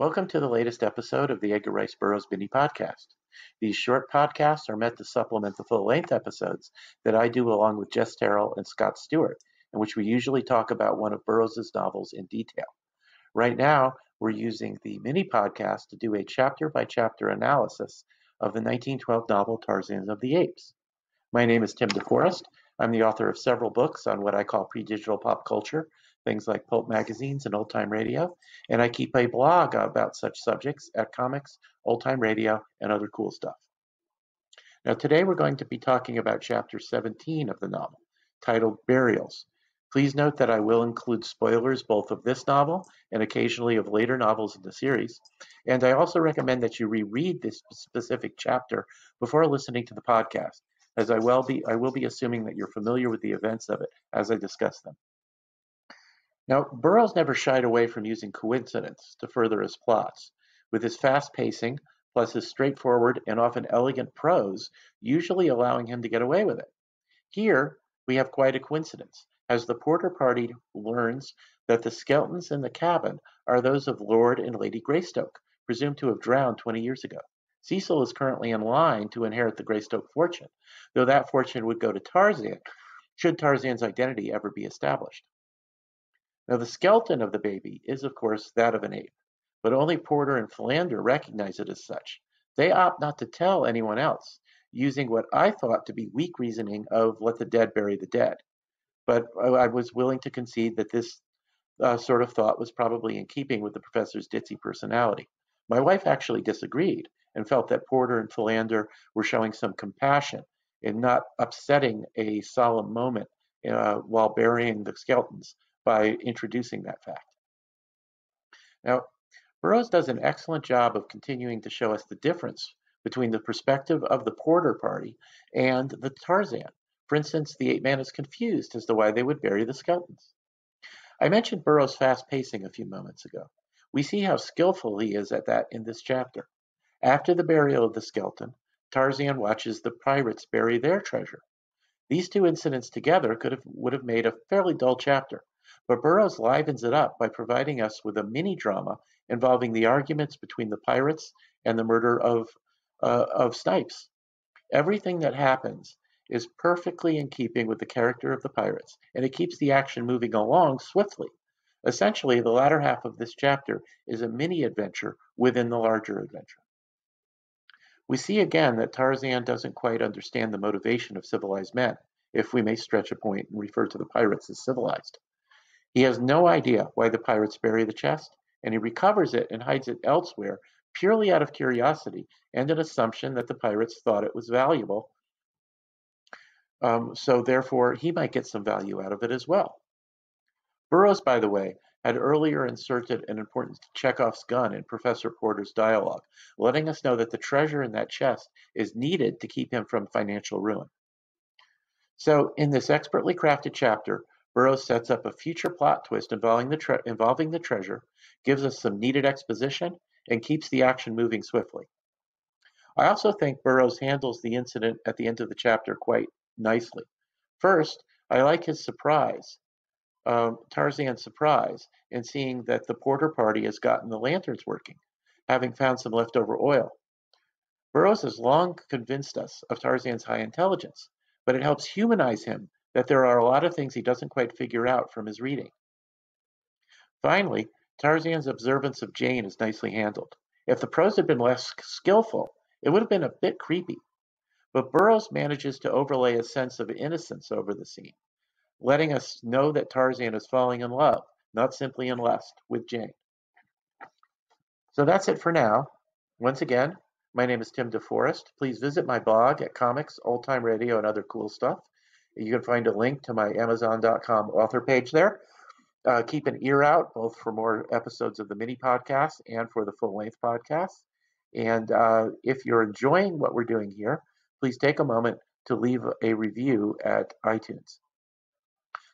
Welcome to the latest episode of the Edgar Rice Burroughs Mini Podcast. These short podcasts are meant to supplement the full length episodes that I do along with Jess Terrell and Scott Stewart, in which we usually talk about one of Burroughs' novels in detail. Right now, we're using the mini podcast to do a chapter by chapter analysis of the 1912 novel Tarzan of the Apes. My name is Tim DeForest. I'm the author of several books on what I call pre digital pop culture, things like pulp magazines and old time radio, and I keep a blog about such subjects at comics, old time radio, and other cool stuff. Now, today we're going to be talking about chapter 17 of the novel, titled Burials. Please note that I will include spoilers both of this novel and occasionally of later novels in the series. And I also recommend that you reread this specific chapter before listening to the podcast, as I will be I will be assuming that you're familiar with the events of it as I discuss them. Now, Burroughs never shied away from using coincidence to further his plots. With his fast pacing, plus his straightforward and often elegant prose, usually allowing him to get away with it. Here, we have quite a coincidence, as the Porter party learns that the skeletons in the cabin are those of Lord and Lady Greystoke, presumed to have drowned 20 years ago. Cecil is currently in line to inherit the Greystoke fortune, though that fortune would go to Tarzan should Tarzan's identity ever be established. Now, the skeleton of the baby is, of course, that of an ape, but only Porter and Philander recognize it as such. They opt not to tell anyone else, using what I thought to be weak reasoning of let the dead bury the dead. But I was willing to concede that this uh, sort of thought was probably in keeping with the professor's ditzy personality. My wife actually disagreed and felt that Porter and Philander were showing some compassion in not upsetting a solemn moment uh, while burying the skeletons by introducing that fact. Now, Burroughs does an excellent job of continuing to show us the difference between the perspective of the Porter party and the Tarzan. For instance, the ape man is confused as to why they would bury the skeletons. I mentioned Burroughs' fast pacing a few moments ago. We see how skillful he is at that in this chapter. After the burial of the skeleton, Tarzan watches the pirates bury their treasure. These two incidents together could have would have made a fairly dull chapter, but Burroughs livens it up by providing us with a mini drama involving the arguments between the pirates and the murder of, uh, of Snipes. Everything that happens is perfectly in keeping with the character of the pirates, and it keeps the action moving along swiftly. Essentially, the latter half of this chapter is a mini adventure within the larger adventure. We see again that Tarzan doesn't quite understand the motivation of civilized men, if we may stretch a point and refer to the pirates as civilized. He has no idea why the pirates bury the chest, and he recovers it and hides it elsewhere purely out of curiosity and an assumption that the pirates thought it was valuable. Um, so therefore, he might get some value out of it as well. Burroughs, by the way, had earlier inserted an important Chekhov's gun in Professor Porter's dialogue, letting us know that the treasure in that chest is needed to keep him from financial ruin. So, in this expertly crafted chapter, Burroughs sets up a future plot twist involving the, tre- involving the treasure, gives us some needed exposition, and keeps the action moving swiftly. I also think Burroughs handles the incident at the end of the chapter quite nicely. First, I like his surprise, um, Tarzan's surprise, in seeing that the Porter party has gotten the lanterns working, having found some leftover oil. Burroughs has long convinced us of Tarzan's high intelligence, but it helps humanize him that there are a lot of things he doesn't quite figure out from his reading. Finally, Tarzan's observance of Jane is nicely handled. If the prose had been less skillful, it would have been a bit creepy. But Burroughs manages to overlay a sense of innocence over the scene, letting us know that Tarzan is falling in love, not simply in lust, with Jane. So that's it for now. Once again, my name is Tim DeForest. Please visit my blog at Comics, Old Time Radio, and other cool stuff. You can find a link to my Amazon.com author page there. Uh, keep an ear out both for more episodes of the mini podcast and for the full length podcast. And uh, if you're enjoying what we're doing here, please take a moment to leave a review at iTunes.